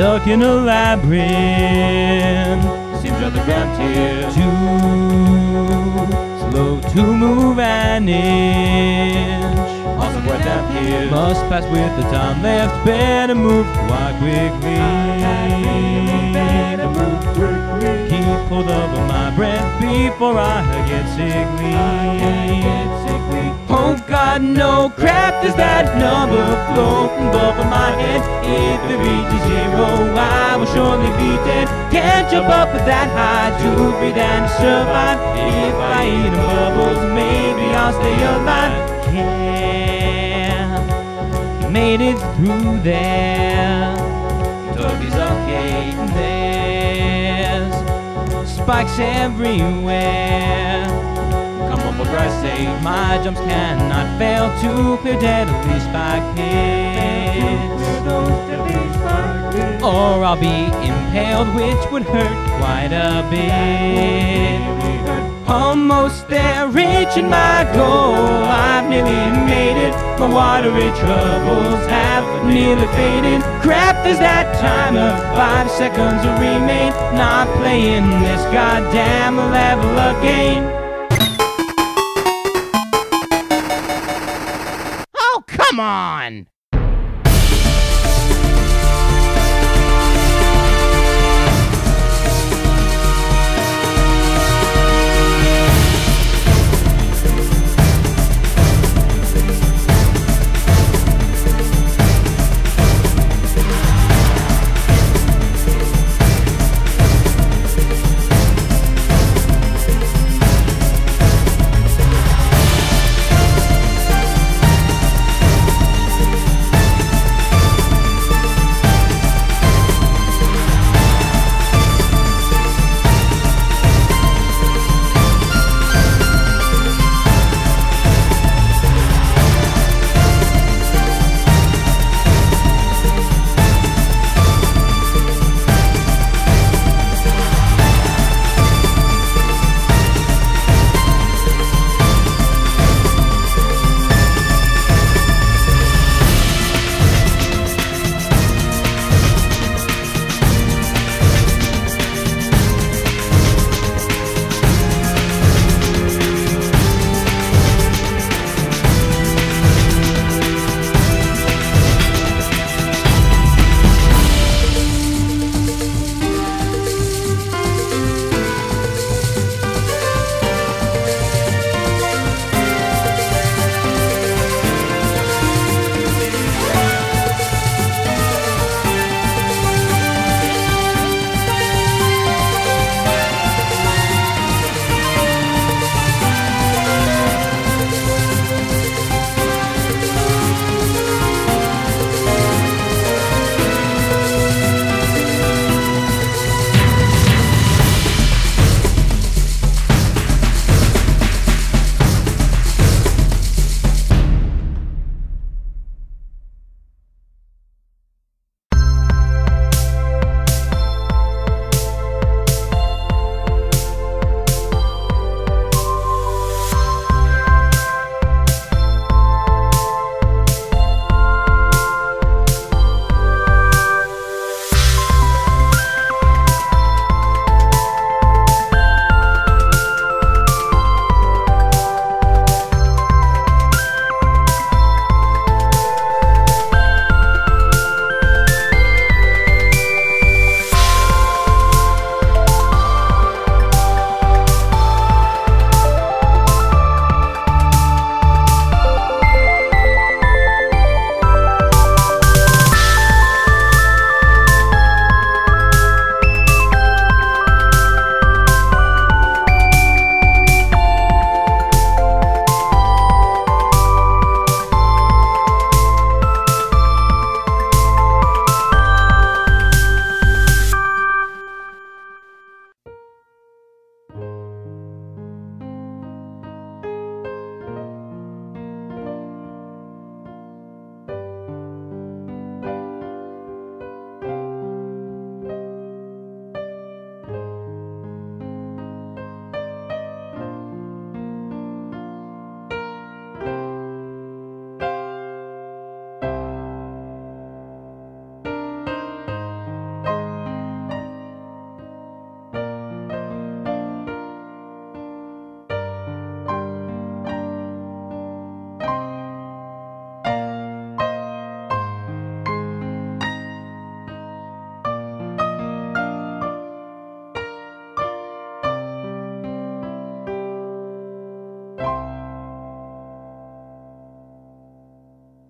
Stuck in a labyrinth. Seems rather cramped here. Too slow to move an inch. Also quite damp here. Must pass with the time left. Better move quite quickly. Better move quickly. Keep hold of my breath before I get sickly. I Get sickly. Oh God, no crap, there's that number floating above my. If it reaches zero, I will surely be dead. Can't jump up that high to breathe and survive. If I eat the bubbles, maybe I'll stay alive. Yeah, made it through there. Toby's okay. There's spikes everywhere. Christ's sake. My jumps cannot fail to clear deadly spike pits. Or I'll be impaled, which would hurt quite a bit. Almost there, reaching my goal. I've nearly made it. My watery troubles have nearly faded. Crap, there's that timer. Five seconds remain. Not playing this goddamn level again. On!